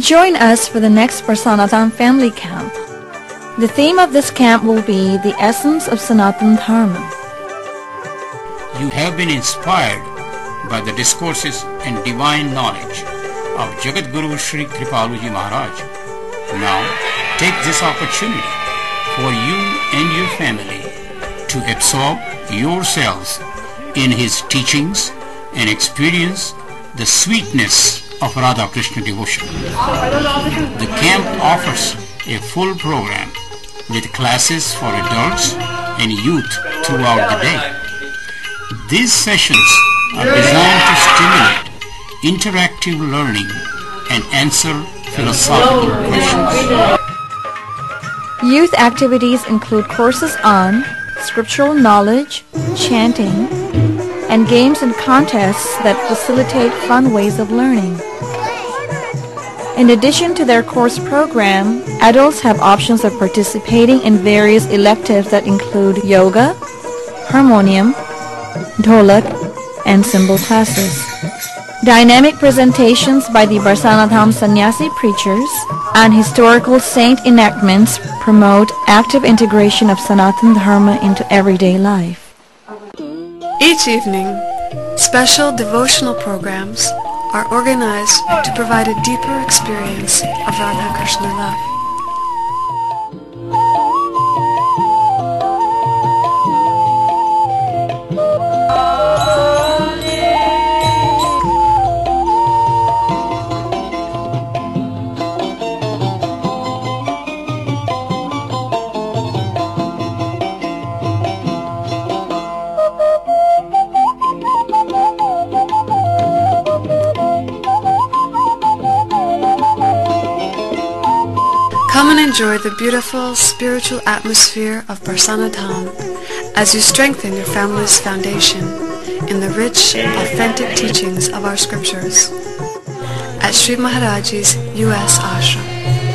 Join us for the next Barsana Dham Family Camp. The theme of this camp will be the essence of Sanatan Dharma. You have been inspired by the discourses and divine knowledge of Jagat Guru Sri Kripaluji Maharaj. Now, take this opportunity for you and your family to absorb yourselves in his teachings and experience the sweetness of Radha Krishna devotion. The camp offers a full program with classes for adults and youth throughout the day. These sessions are designed to stimulate interactive learning and answer philosophical questions. Youth activities include courses on scriptural knowledge, chanting, and games and contests that facilitate fun ways of learning. In addition to their course program, adults have options of participating in various electives that include yoga, harmonium, dholak, and cymbal classes. Dynamic presentations by the Barsana Dham Sannyasi preachers and historical saint enactments promote active integration of Sanatan Dharma into everyday life. Each evening, special devotional programs are organized to provide a deeper experience of Radha Krishna love. Come and enjoy the beautiful spiritual atmosphere of Barsana Barsanatham as you strengthen your family's foundation in the rich, authentic teachings of our scriptures at Sri Maharaji's U.S. Ashram.